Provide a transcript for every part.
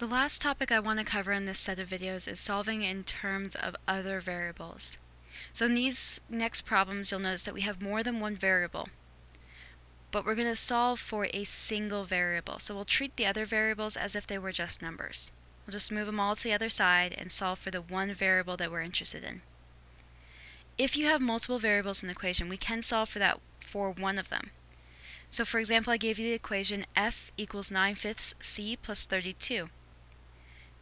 The last topic I want to cover in this set of videos is solving in terms of other variables. So in these next problems, you'll notice that we have more than one variable, but we're going to solve for a single variable. So we'll treat the other variables as if they were just numbers. We'll just move them all to the other side and solve for the one variable that we're interested in. If you have multiple variables in the equation, we can solve for that for one of them. So for example, I gave you the equation f equals 9 fifths c plus 32.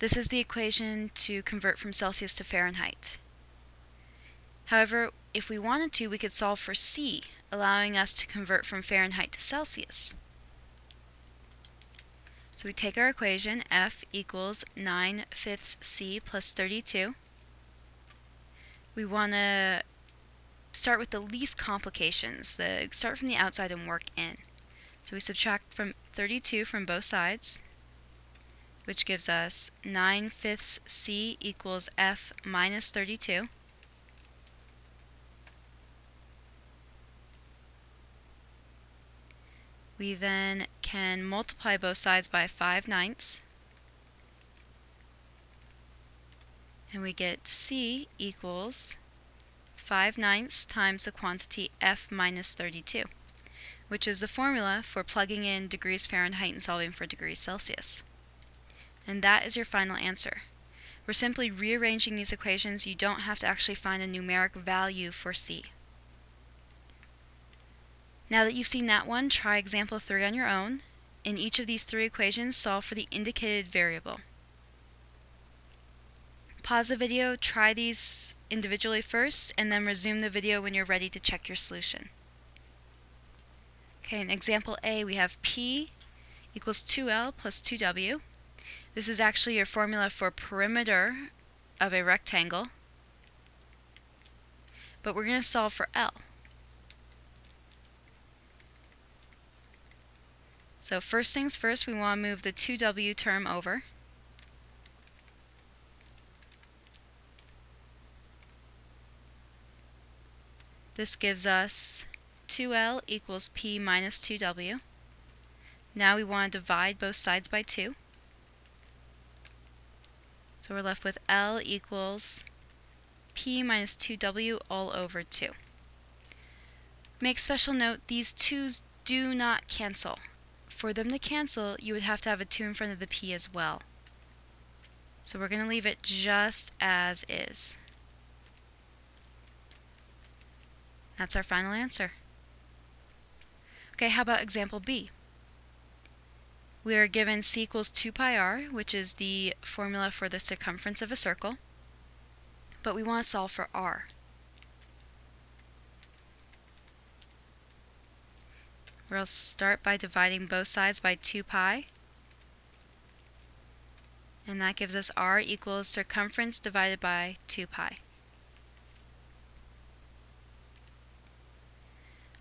This is the equation to convert from Celsius to Fahrenheit. However, if we wanted to, we could solve for C, allowing us to convert from Fahrenheit to Celsius. So we take our equation, F equals 9 fifths C plus 32. We want to start with the least complications, the, start from the outside and work in. So we subtract from 32 from both sides which gives us 9 fifths c equals f minus 32. We then can multiply both sides by 5 ninths. And we get c equals 5 ninths times the quantity f minus 32, which is the formula for plugging in degrees Fahrenheit and solving for degrees Celsius. And that is your final answer. We're simply rearranging these equations. You don't have to actually find a numeric value for C. Now that you've seen that one, try example 3 on your own. In each of these three equations, solve for the indicated variable. Pause the video, try these individually first, and then resume the video when you're ready to check your solution. Okay, in example A, we have P equals 2L plus 2W. This is actually your formula for perimeter of a rectangle. But we're going to solve for L. So first things first, we want to move the 2w term over. This gives us 2L equals P minus 2W. Now we want to divide both sides by 2. So we're left with L equals P minus 2W all over 2. Make special note, these 2's do not cancel. For them to cancel, you would have to have a 2 in front of the P as well. So we're going to leave it just as is. That's our final answer. Okay, how about example B? We are given c equals 2 pi r, which is the formula for the circumference of a circle, but we want to solve for r. We'll start by dividing both sides by 2 pi, and that gives us r equals circumference divided by 2 pi.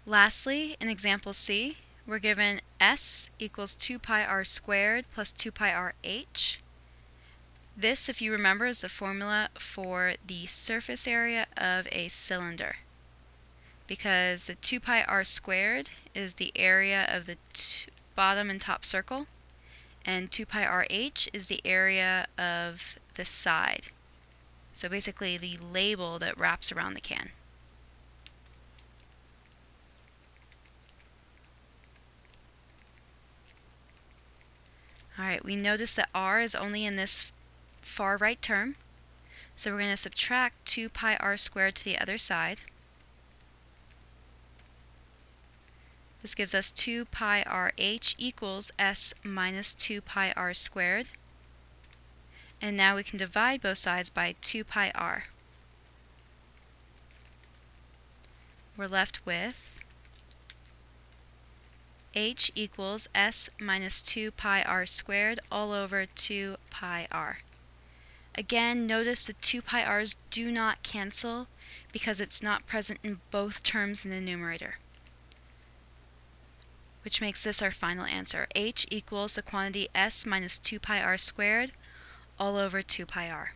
Lastly, in example C, we're given s equals 2 pi r squared plus 2 pi r h. This, if you remember, is the formula for the surface area of a cylinder. Because the 2 pi r squared is the area of the bottom and top circle, and 2 pi r h is the area of the side. So basically the label that wraps around the can. Alright, we notice that r is only in this far right term. So we're going to subtract 2 pi r squared to the other side. This gives us 2 pi r h equals s minus 2 pi r squared. And now we can divide both sides by 2 pi r. We're left with h equals s minus 2 pi r squared all over 2 pi r. Again, notice the 2 pi r's do not cancel because it's not present in both terms in the numerator, which makes this our final answer. h equals the quantity s minus 2 pi r squared all over 2 pi r.